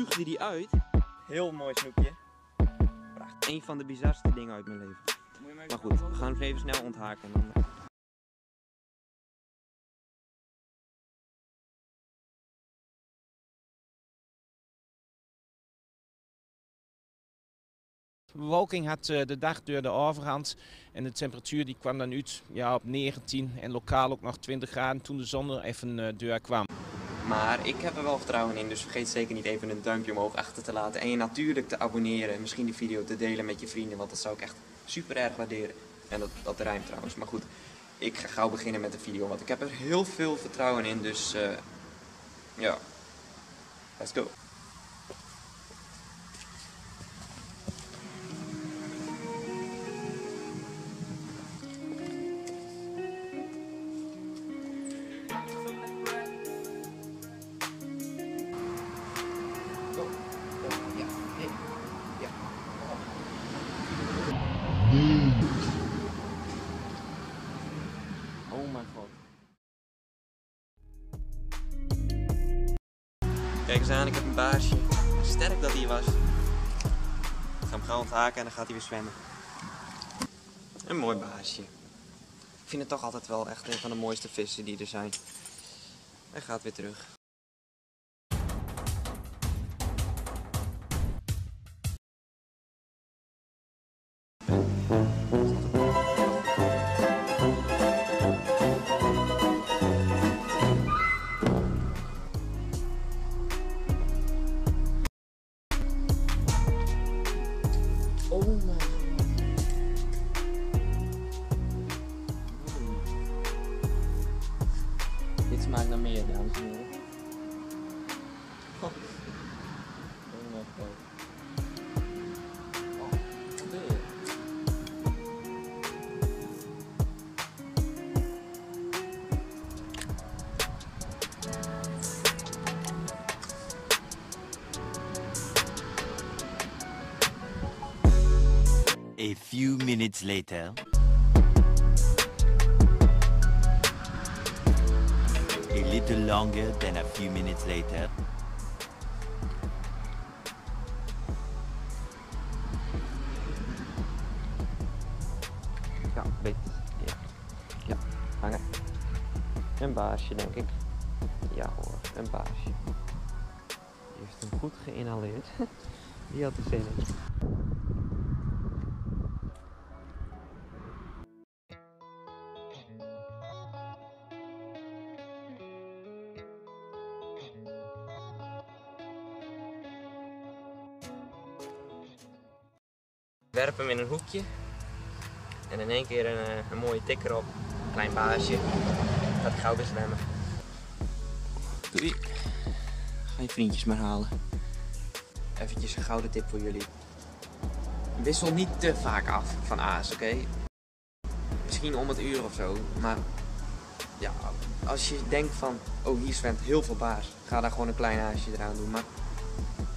spuugde die uit. Heel mooi snoepje. Een van de bizarste dingen uit mijn leven. Maar goed, we gaan even snel onthaken. En dan... De bewolking had eh, de dag door de overhand en de temperatuur die kwam dan uit ja, op 19 en lokaal ook nog 20 graden toen de zon er even uh, deur kwam. Maar ik heb er wel vertrouwen in, dus vergeet zeker niet even een duimpje omhoog achter te laten. En je natuurlijk te abonneren en misschien die video te delen met je vrienden, want dat zou ik echt super erg waarderen. En dat, dat rijmt trouwens, maar goed. Ik ga gauw beginnen met de video, want ik heb er heel veel vertrouwen in, dus uh, ja, let's go. Kijk eens aan, ik heb een baasje. Sterk dat hij was. Ik ga hem gauw onthaken en dan gaat hij weer zwemmen. Een mooi baasje. Ik vind het toch altijd wel echt een van de mooiste vissen die er zijn. Hij gaat weer terug. A few minutes later. A little longer than a few minutes later. Ja, weet. Ja. Ja, hangen. Een baasje, denk ik. Ja hoor, een baasje. Die heeft hem goed geïnhaleerd. Die had er zin in. Werp hem in een hoekje. En in één keer een, eh, een mooie tik erop. Klein baasje. Gaat gauw weer zwemmen. Doei. Ga je vriendjes maar halen. Eventjes een gouden tip voor jullie. Wissel niet te vaak af van aas, oké? Misschien om het uur of zo, maar ja, als je denkt van, oh hier zwemt heel veel baas, ga daar gewoon een klein aasje eraan doen. Maar,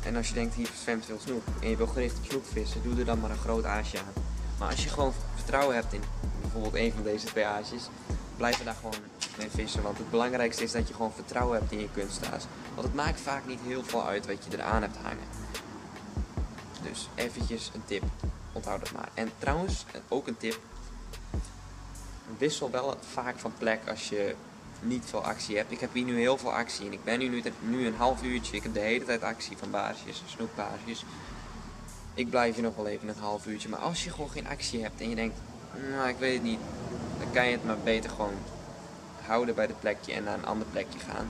en als je denkt hier zwemt veel snoek en je wil gericht op snoek vissen, doe er dan maar een groot aasje aan. Maar als je gewoon vertrouwen hebt in bijvoorbeeld een van deze twee aasjes, blijf er daar gewoon mee vissen. Want het belangrijkste is dat je gewoon vertrouwen hebt in je kunstaas. Want het maakt vaak niet heel veel uit wat je eraan hebt hangen. Dus eventjes een tip. Onthoud dat maar. En trouwens, ook een tip. Wissel wel vaak van plek als je niet veel actie hebt. Ik heb hier nu heel veel actie en ik ben nu, nu, een half uurtje. Ik heb de hele tijd actie van baarsjes, snoekbaarsjes. Ik blijf hier nog wel even een half uurtje. Maar als je gewoon geen actie hebt en je denkt, nou ik weet het niet. Dan kan je het maar beter gewoon houden bij het plekje en naar een ander plekje gaan.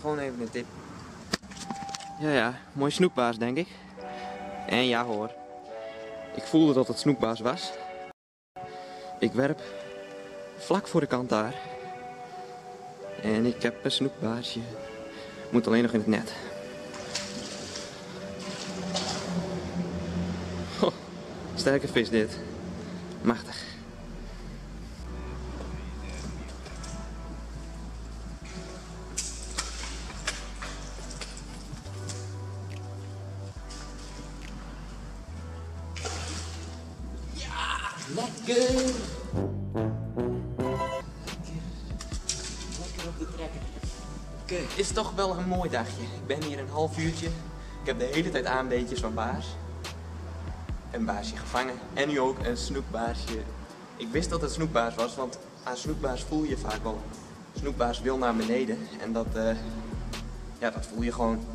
Gewoon even een tip. Ja, ja, mooi snoekbaas denk ik. En ja hoor, ik voelde dat het snoekbaas was. Ik werp vlak voor de kant daar. En ik heb een snoekbaasje. Moet alleen nog in het net. Sterke vis dit. Machtig. Mooi dagje. Ik ben hier een half uurtje. Ik heb de hele tijd aanbeetjes van baas. Een baasje gevangen. En nu ook een snoekbaasje. Ik wist dat het snoekbaas was, want aan snoekbaas voel je vaak wel. Snoekbaas wil naar beneden. En dat, eh, ja, dat voel je gewoon.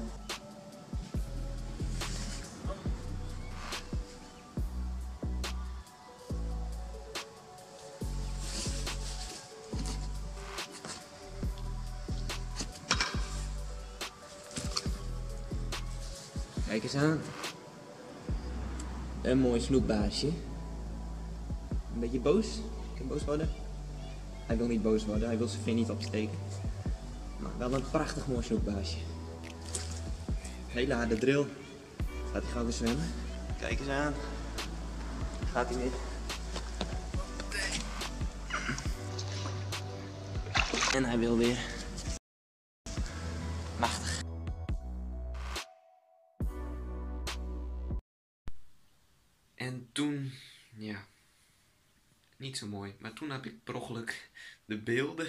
Een mooi snoepbaasje. Een beetje boos. Kan boos worden? Hij wil niet boos worden, hij wil zijn vin niet opsteken. Maar wel een prachtig mooi snoepbaasje. Hele harde drill. Gaat hij gauw weer zwemmen? Kijk eens aan. Gaat hij niet? En hij wil weer. Zo mooi. Maar toen heb ik per de beelden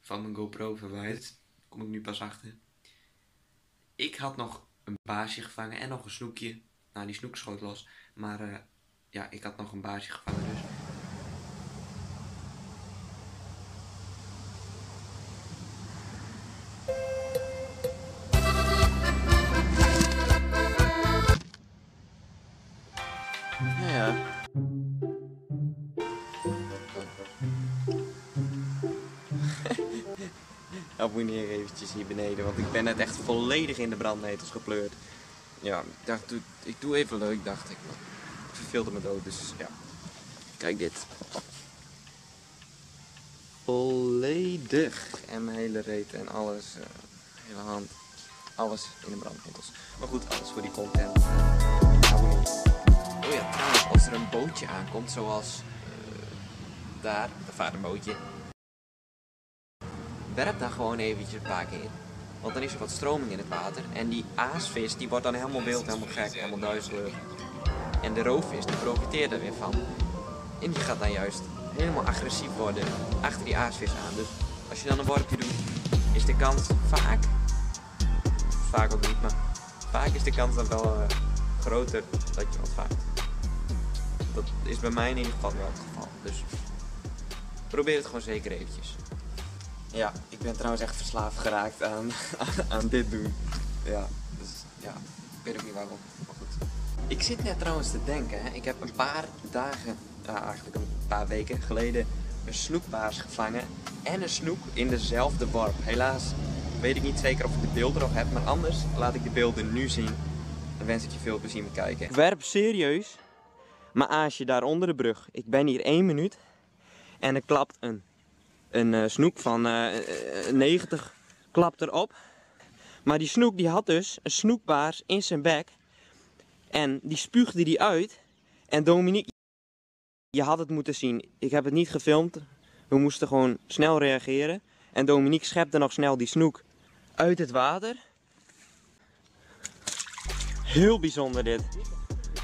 van mijn GoPro verwijderd. Kom ik nu pas achter. Ik had nog een baasje gevangen en nog een snoekje. Nou, die snoek schoot los. Maar eh, ja, ik had nog een baasje gevangen dus. Hier beneden, want ik ben net echt volledig in de brandnetels gepleurd. Ja, ik dacht, doe- ik doe even leuk, dacht ik. Ik verveelde me dood, dus ja. Kijk dit. Volledig. En mijn hele reet en alles, eh, hele hand. Alles in de brandnetels. Maar goed, alles voor die content. Oh ja, als er een bootje aankomt, zoals eh, daar, daar vaart een bootje. Werp daar gewoon eventjes een paar keer. Want dan is er wat stroming in het water. En die aasvis die wordt dan helemaal wild, helemaal gek, helemaal duizelig. En de roofvis die profiteert er weer van. En die gaat dan juist helemaal agressief worden achter die aasvis aan. Dus als je dan een worpje doet, is de kans vaak, vaak ook niet, maar vaak is de kans dan wel eh, groter dat je wat. Dat is bij mij in ieder geval wel het geval. Dus probeer het gewoon zeker eventjes. Ja, ik ben trouwens echt verslaafd geraakt aan, aan dit doen. Ja, dus ja, ik weet ook niet waarom. Maar goed. Ik zit net trouwens te denken, hè. ik heb een paar dagen, ja, eigenlijk een paar weken geleden, een snoekbaars gevangen en een snoek in dezelfde worp. Helaas weet ik niet zeker of ik de beelden nog heb, maar anders laat ik de beelden nu zien. Dan wens ik je veel plezier met kijken. Werp serieus mijn aasje daar onder de brug. Ik ben hier één minuut en er klapt een een eh, snoek van eh, eh, 90 klapt erop. Maar die snoek die had dus een snoekbaars in zijn bek. En die spuugde die uit. En Dominique, je had het moeten zien. Ik heb het niet gefilmd. We moesten gewoon snel reageren. En Dominique schepte nog snel die snoek uit het water. Heel bijzonder dit.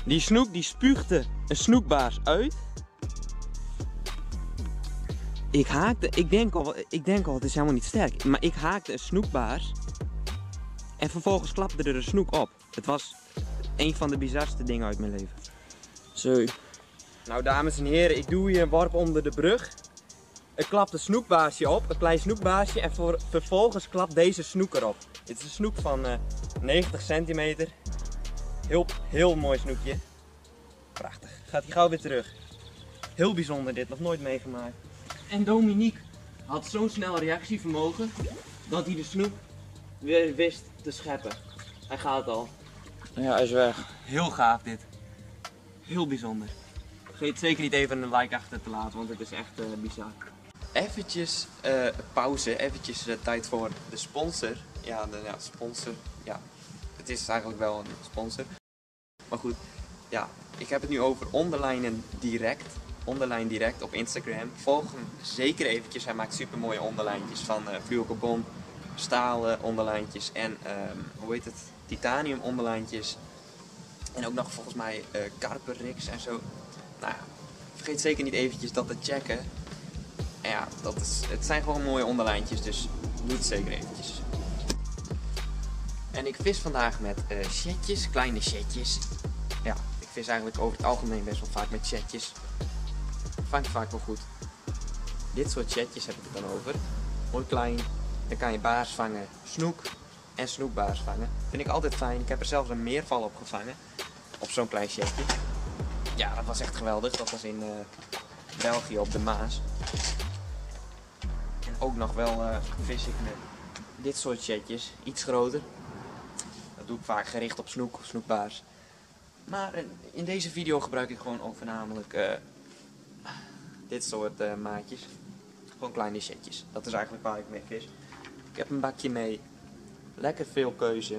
Die snoek die spuugde een snoekbaars uit. Ik haakte, ik denk al, ik denk al, het is helemaal niet sterk. Maar ik haakte een snoekbaars. En vervolgens klapte er een snoek op. Het was een van de bizarste dingen uit mijn leven. Zo. Nou, dames en heren, ik doe hier een warp onder de brug. Er klapt een snoekbaasje op, een klein snoekbaasje. En vervolgens klapt deze snoek erop. Dit is een snoek van eh, 90 centimeter. Heel, heel mooi snoekje. Prachtig. Gaat hij gauw weer terug. Heel bijzonder dit, nog nooit meegemaakt. En Dominique had zo'n snel reactievermogen dat hij de snoep weer wist te scheppen. Hij gaat al. Ja, hij is weg. Heel gaaf dit. Heel bijzonder. Vergeet zeker niet even een like achter te laten, want het is echt eh, bizar. Eventjes eh, pauze, eventjes eh, tijd voor de sponsor. Ja, de ja, sponsor. Ja, het is eigenlijk wel een sponsor. Maar goed, ja, ik heb het nu over Onderline Direct. Onderline Direct op Instagram. Volg hem zeker eventjes. Hij maakt super mooie onderlijntjes van uh, fluorocarbon, stalen onderlijntjes en ehm, hoe heet het? Titanium onderlijntjes. En ook nog volgens mij uh, en zo. Nou ja, vergeet zeker niet eventjes dat te checken. En ja, dat is, het zijn gewoon mooie onderlijntjes, dus doe zeker eventjes. En ik vis vandaag met eh chatjes, kleine chatjes. Ja, ik vis eigenlijk over het algemeen best wel vaak met chatjes. Vang ik vaak wel goed. Dit soort chatjes heb ik het dan over. Mooi klein. Dan kan je baars vangen, snoek en snoekbaars vangen. Vind ik altijd fijn. Ik heb er zelfs een meerval op gevangen. Op zo'n klein chatje. Ja, dat was echt geweldig. Dat was in eh, België op de Maas. En ook nog wel eh, vis ik met dit soort chatjes. Iets groter. Dat doe ik vaak gericht op snoek of snoekbaars. Maar in- in deze video gebruik ik gewoon ook voornamelijk eh, dit soort eh, maatjes. Gewoon kleine chatjes. Dat is eigenlijk waar ik mee vis. Ik heb een bakje mee. Lekker veel keuze.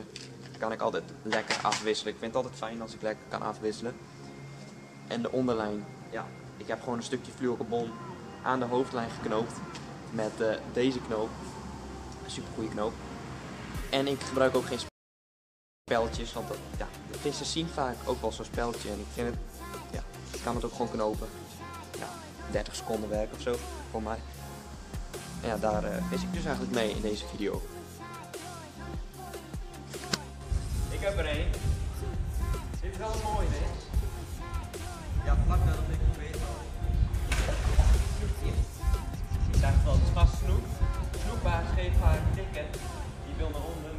Kan ik altijd lekker afwisselen. Ik vind het altijd fijn als ik lekker kan afwisselen. En de onderlijn. Ja, ik heb gewoon een stukje fluorocarbon aan de hoofdlijn geknoopt. Met eh, deze knoop. Een super goede knoop. En ik gebruik ook geen speltjes. Want dat, ja, vissen zien vaak ook wel zo'n speltje. En ik vind het, ja, ik kan het ook gewoon knopen. Ja, 30 seconden werk of zo. Voor mij. En ja, daar vis ik dus eigenlijk mee in deze video. Ik heb er één. Dit is wel een mooie, hè? Ja, vlak nadat ik het weet al. Je zegt wel, het is vast snoek. Snoekbaars geeft vaak tikken. Die wil naar onder,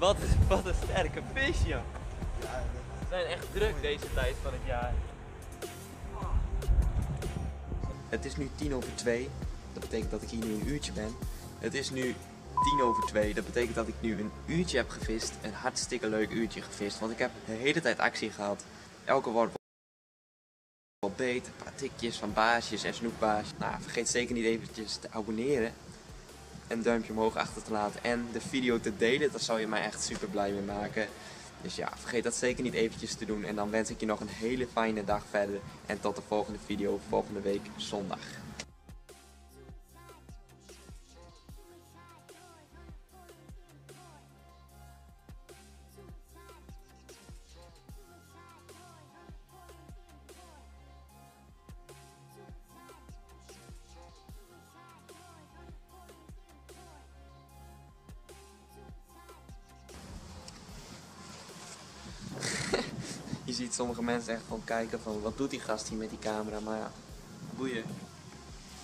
Wat, wat een sterke vis, joh. Ze zijn echt druk deze tijd van het jaar. Het is nu tien over twee. Dat betekent dat ik hier nu een uurtje ben. Het is nu tien over twee. Dat betekent dat ik nu een uurtje heb gevist. Een hartstikke leuk uurtje gevist. Want ik heb de hele tijd actie gehad. Elke worp wel beet. Een paar tikjes van baasjes en snoekbaasjes. Nou, vergeet zeker niet eventjes te abonneren. Een duimpje omhoog achter te laten. En de video te delen. Daar zou je mij echt super blij mee maken. Dus ja, vergeet dat zeker niet eventjes te doen. En dan wens ik je nog een hele fijne dag verder. En tot de volgende video volgende week zondag. Sommige mensen echt gewoon kijken van wat doet die gast hier met die camera. Maar ja, boeien.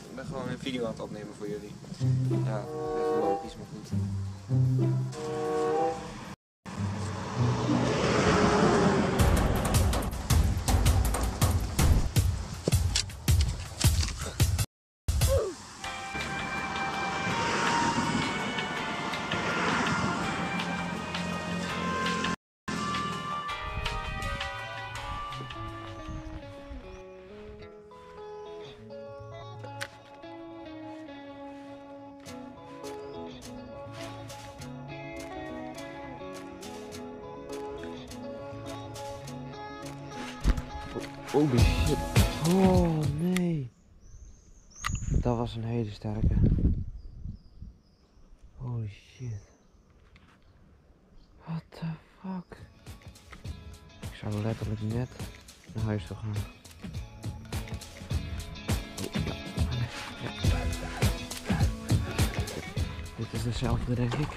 Ik ben gewoon een video aan het opnemen voor jullie. Ja, even logisch, maar goed. Holy shit. Oh nee. Dat was een hele sterke. Holy shit. What the fuck? Ik zou letterlijk net naar huis toe gaan. Dit is dezelfde denk ik.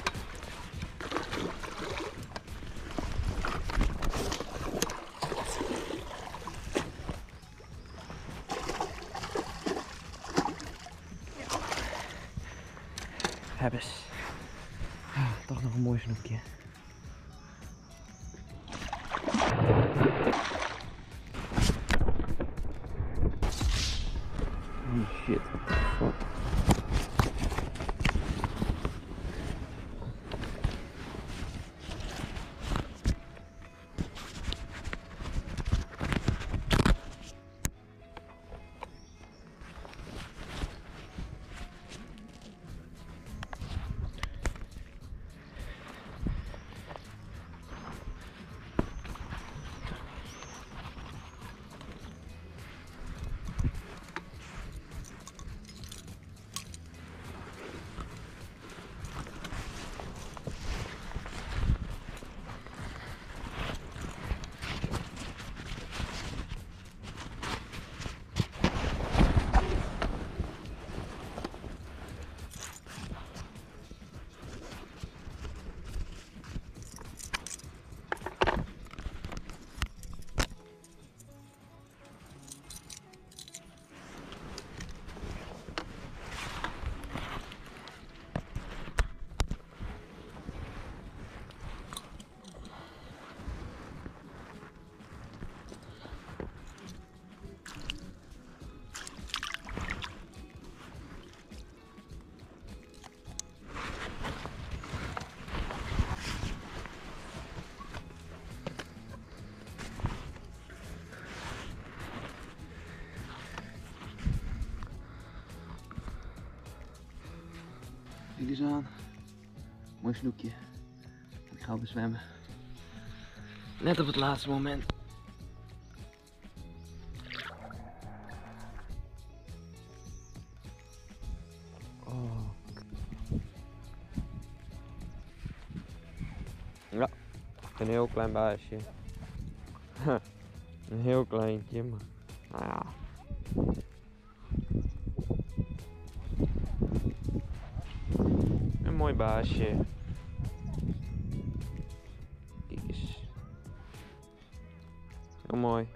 Toch nog Aan. Mooi snoekje. Ik ga bezwemmen. Net op het laatste moment. Oh. Ja, een heel klein baasje. een heel kleintje, maar nou ja. Baasje. Kijk eens. Heel mooi.